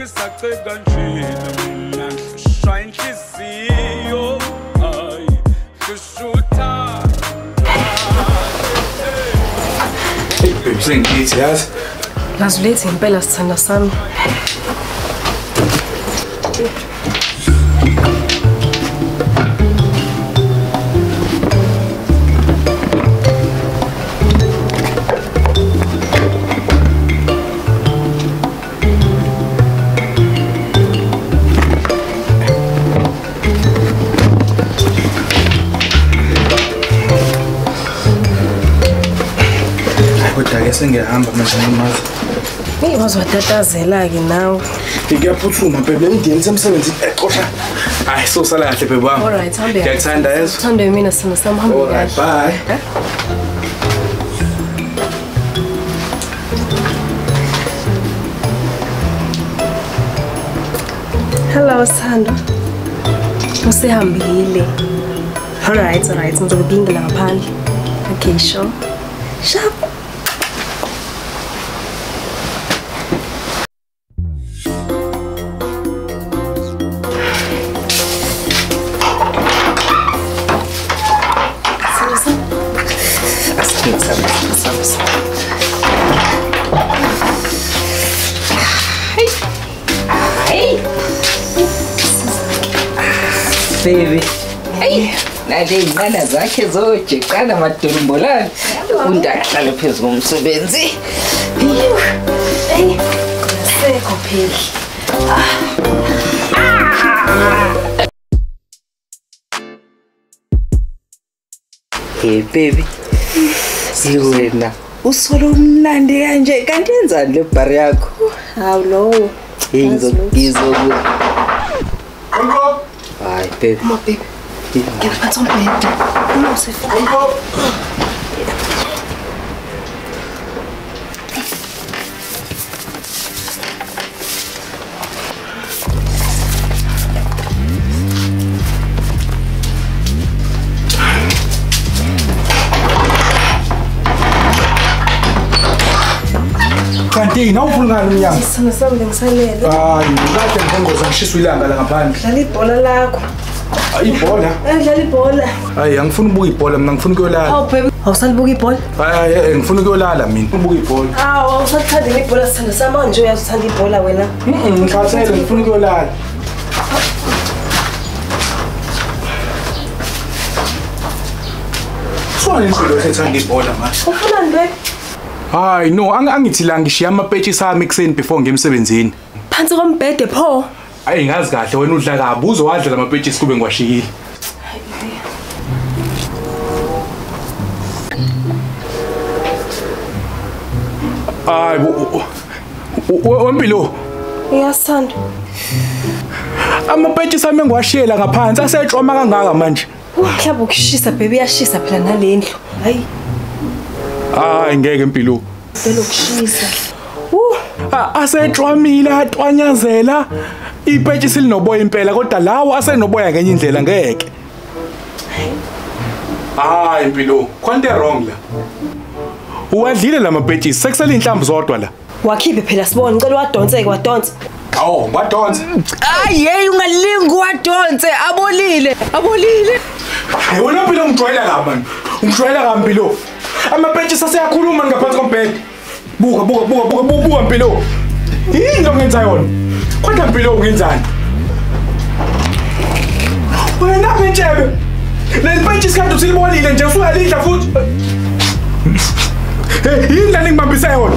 ngisace kanjena mina ngishaya inhliziyo hayi shushuta Hey babe, sengithi yazi. Ngazulethe impela sithanda sami. kodwa-ke sengiyahamba manje namazi eyi waziwatatazela-ke nawe. Ngiyaphuthuma bebe engideni semsebenzini exosha eh, hayi sosala kahle bebe wami. Ngiyakuthanda yezothandwe mina sina samhambe kahle. hello sando usehambile alright alright ngizokubingela ngaphandle. Okay sure. Sharp. também, sabe assim. Ai! Ai! Baby! Ai! na dai mana za ki zo ki kana maturbulan wanda aka rufe zuwan su benzi. Sai baby. Wena usolo mnandi kanje. Kanti yenzani le bhari yakho? Hawu lowo. hey ngizoku hayi baby Kanti yini awufuni ngani umnyango? Sithanda sami bengisalele. Hayi, ngikade ngikhongoza ngishiswa ilanga la ngaphandle. Dlala ibhola lakho. Ah, Ibhola. Eh, dlala ibhola. Hayi, angifuni ukubuka ibhola mina ngifuna ukuyolala. Hawu baby. Awusalibuka ibhola? Hayi, hayi, ngifuna ukuyolala mina. Ngifuna ukubuka ibhola. Hawu, awusathanda ibhola sithanda sami manje uyathanda ibhola wena. Mhm, ngikhathele ngifuna ukuyolala. Sona insolo esethanda ibhola manje. Ufunani baby? Hayi no, ang- angithi la ngishiya amapetshi sami ekuseni before ngemsebenzini. Phansi kombhede pho. Hayi ngazi kahle wena udla kabi uzowadla lamapetshi kube ngiwashiyile. Hayi bu- u- u- wempilo Ngiyasithanda. amapetshi sami engiwashiyela ngaphansi asetshoma kangaka manje. Mhlawumbe ukushisa baby iyashisa phela nalendlu. Hayi, Hayi ngeke impilo. vele ukushisa. Uh, A- Asetshwamile atwanyazela ipetshi silinoboya impela kodwa lawo asenoboya ngenye indlela ngeke. Hayi impilo, khonto wrong la. Uwadlile lamapetshi sekusele inhlamvu zodwa la. wakhiphe phela sibone ngicela wadonseke wadonsa. Awu, ngadonsa. hayi yeyi ungalingi wadonse abolile abolile Hayi wena impilo ungijwayela kabi manje. Ungijwayela kabi impilo. amapentshisi aseyakhuluma ngaphansi kompete buka buka buka buka buka mpilo. Yini longenza yona? Kodwa mpilo ungenzani? Wena pentshebe lelipentshisi kanti usilibonile nje usungalidla futhi. Yini lani ngibambise yona?